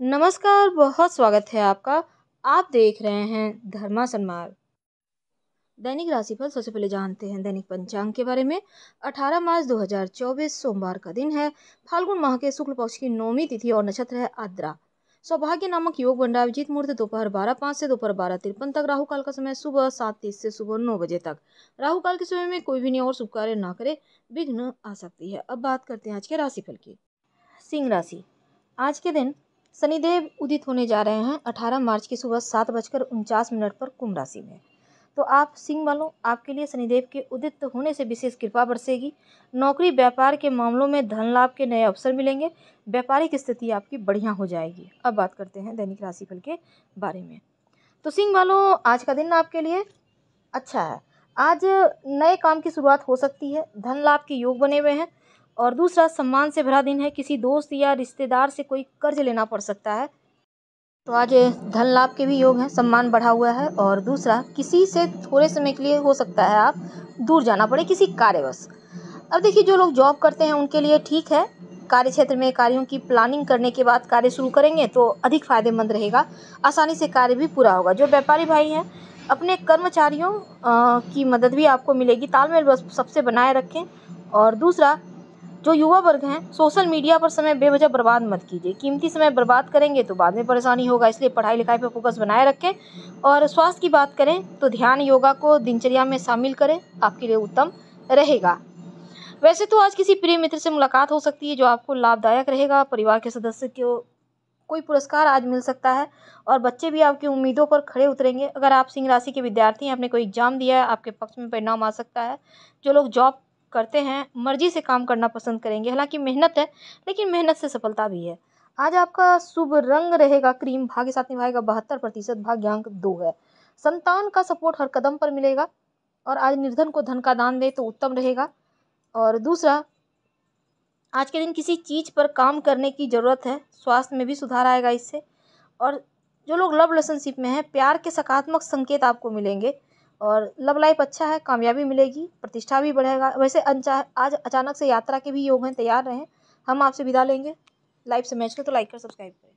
नमस्कार, बहुत स्वागत है आपका। आप देख रहे हैं धर्मा सन्मार्ग। दैनिक राशिफल सबसे पहले जानते हैं दैनिक पंचांग के बारे में। 18 मार्च 2024 सोमवार का दिन है। फाल्गुन माह के शुक्ल पक्ष की नौवीं तिथि और नक्षत्र है आद्रा। सौभाग्य नामक योग बंडा अभिजीत मुहूर्त दोपहर बारह पाँच से दोपहर बारह तिरपन तक। राहु काल का समय सुबह सात तीस से सुबह नौ बजे तक। राहु काल के समय में कोई भी नहीं और शुभ कार्य ना करे, विघ्न आ सकती है। अब बात करते हैं आज के राशिफल की। सिंह राशि। आज के दिन शनिदेव उदित होने जा रहे हैं 18 मार्च की सुबह सात बजकर उनचास मिनट पर कुंभ राशि में। तो आप सिंह वालों, आपके लिए शनिदेव के उदित होने से विशेष कृपा बरसेगी। नौकरी, व्यापार के मामलों में धन लाभ के नए अवसर मिलेंगे। व्यापारिक स्थिति आपकी बढ़िया हो जाएगी। अब बात करते हैं दैनिक राशिफल के बारे में। तो सिंह वालों, आज का दिन आपके लिए अच्छा है। आज नए काम की शुरुआत हो सकती है। धन लाभ के योग बने हुए हैं। और दूसरा, सम्मान से भरा दिन है। किसी दोस्त या रिश्तेदार से कोई कर्ज लेना पड़ सकता है। तो आज धन लाभ के भी योग हैं, सम्मान बढ़ा हुआ है। और दूसरा, किसी से थोड़े समय के लिए हो सकता है आप दूर जाना पड़े किसी कार्यवश। अब देखिए, जो लोग जॉब करते हैं, उनके लिए ठीक है। कार्य क्षेत्र में कार्यों की प्लानिंग करने के बाद कार्य शुरू करेंगे तो अधिक फ़ायदेमंद रहेगा। आसानी से कार्य भी पूरा होगा। जो व्यापारी भाई हैं, अपने कर्मचारियों की मदद भी आपको मिलेगी। तालमेल बस सबसे बनाए रखें। और दूसरा जो युवा वर्ग हैं, सोशल मीडिया पर समय बेवजह बर्बाद मत कीजिए। कीमती समय बर्बाद करेंगे तो बाद में परेशानी होगा, इसलिए पढ़ाई लिखाई पर फोकस बनाए रखें। और स्वास्थ्य की बात करें तो ध्यान योगा को दिनचर्या में शामिल करें, आपके लिए उत्तम रहेगा। वैसे तो आज किसी प्रिय मित्र से मुलाकात हो सकती है, जो आपको लाभदायक रहेगा। परिवार के सदस्य को कोई पुरस्कार आज मिल सकता है और बच्चे भी आपकी उम्मीदों पर खड़े उतरेंगे। अगर आप सिंह राशि के विद्यार्थी हैं, आपने कोई एग्ज़ाम दिया है, आपके पक्ष में परिणाम आ सकता है। जो लोग जॉब करते हैं, मर्ज़ी से काम करना पसंद करेंगे। हालाँकि मेहनत है, लेकिन मेहनत से सफलता भी है। आज आपका शुभ रंग रहेगा, क्रीम भाग्य साथ निभाएगा, बहत्तर प्रतिशत भाग्यांक दो है। संतान का सपोर्ट हर कदम पर मिलेगा, और आज निर्धन को धन का दान दे तो उत्तम रहेगा। और दूसरा, आज के दिन किसी चीज़ पर काम करने की ज़रूरत है, स्वास्थ्य में भी सुधार आएगा इससे। और जो लोग लव रिलेशनशिप में हैं, प्यार के सकारात्मक संकेत आपको मिलेंगे। और लव लाइफ अच्छा है, कामयाबी मिलेगी, प्रतिष्ठा भी बढ़ेगा। वैसे आज अचानक से यात्रा के भी योग हैं, तैयार रहें। हम आपसे विदा लेंगे। लाइव से मैच कर तो लाइक कर सब्सक्राइब करें।